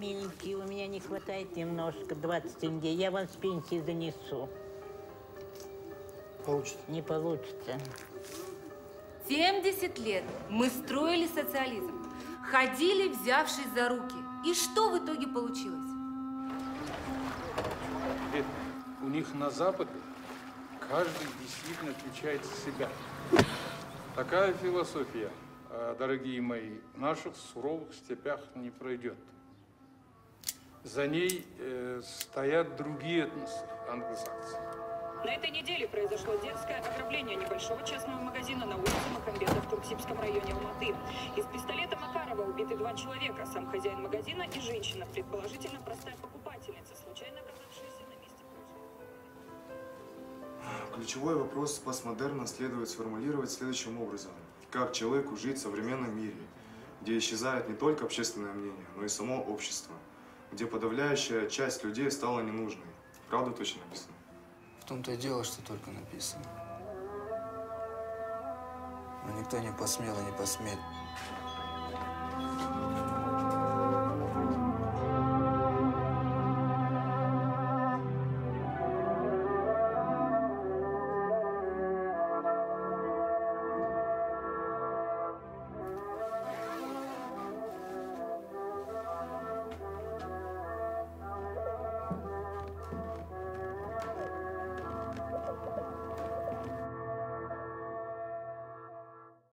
Миленький, у меня не хватает немножко, 20 тенге. Я вам с пенсии занесу. Получится. Не получится. 70 лет мы строили социализм. Ходили, взявшись за руки. И что в итоге получилось? Ведь у них на Западе каждый действительно отвечает за себя. Такая философия, а, дорогие мои, в наших суровых степях не пройдет. За ней э, стоят другие этносы, англосаксы. На этой неделе произошло дерзкое ограбление небольшого частного магазина на улице Махамбета в Турксибском районе Алматы. Из пистолета Макарова убиты два человека, сам хозяин магазина и женщина, предположительно простая покупательница, случайно оказавшаяся на месте происшествия. Ключевой вопрос постмодерна следует сформулировать следующим образом. Как человеку жить в современном мире, где исчезает не только общественное мнение, но и само общество, где подавляющая часть людей стала ненужной. Правда точно написано? В том-то и дело, что только написано. Но никто не посмел и не посмеет